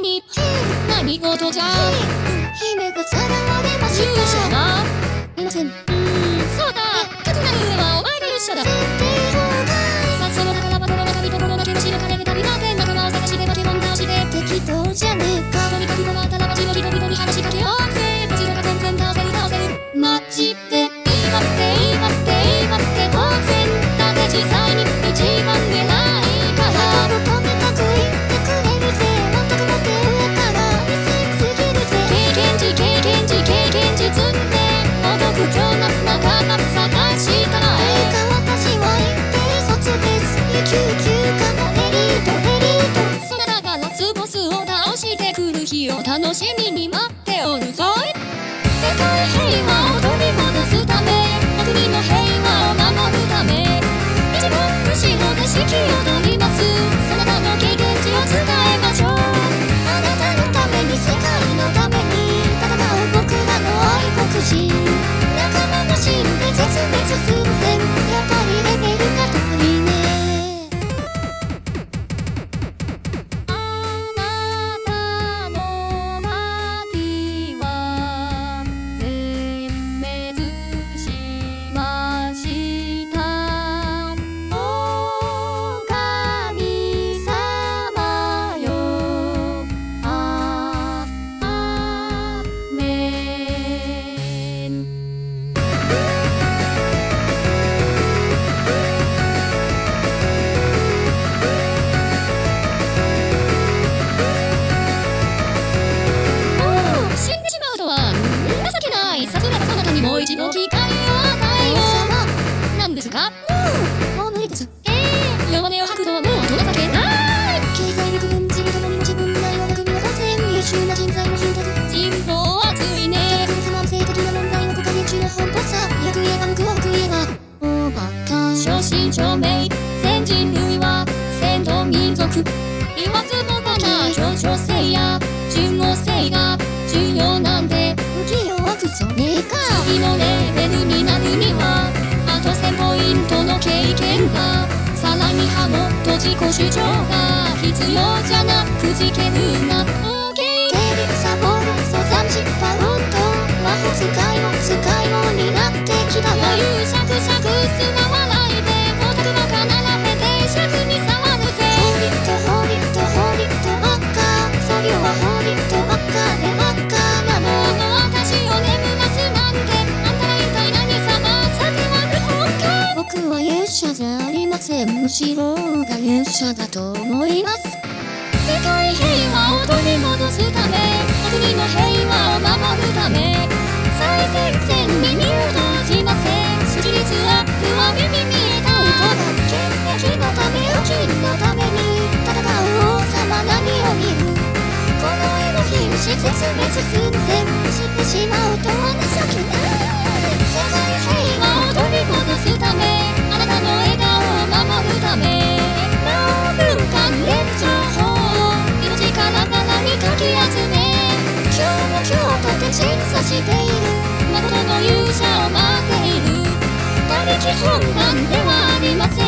に何事じゃ姫がさらわれました。勇者がいません。うん。そうだ。かくなるはお前が勇者だ。楽しみに待っておるぞい。世界平和を取り戻すため国の平和を守るため一番後ろで指揮ないさすがそなたにもう一度機会を与えよう。なんですかもうもう無理ですええ弱音を吐くのはもうお情けない経済力軍事ともにも自分のような国は当然優秀な人材の品格人望熱いね特別慢性的な問題の国家中の本当さ役言えば向こうく言えばおばか正真正銘全人類は戦闘民族言わずもがな協調性や順応性が重要なんで不器用はクソねえか次のレベルになるにはあと1000ポイントの経験がさらにはもと自己主張が必要じゃなくじけるな。OK テレビサボるソザンジパロット魔法使いも使いもになってきたわ。ゆシャクシャク砂僕は勇者じゃありません。むしろが勇者だと思います。世界平和を取り戻すため国の平和を守るため最前線に身を投じません。支持率アップは目に見えた。ただ権益のためお金のために戦う王様何を見る。この絵の品質絶滅寸前してしまうとは情けない。世界平和を取りるためあなたの笑顔を守るため。脳文関連情報を命からがらにかき集め今日も今日とて審査している。誠の勇者を待っている。他力本願ではありませ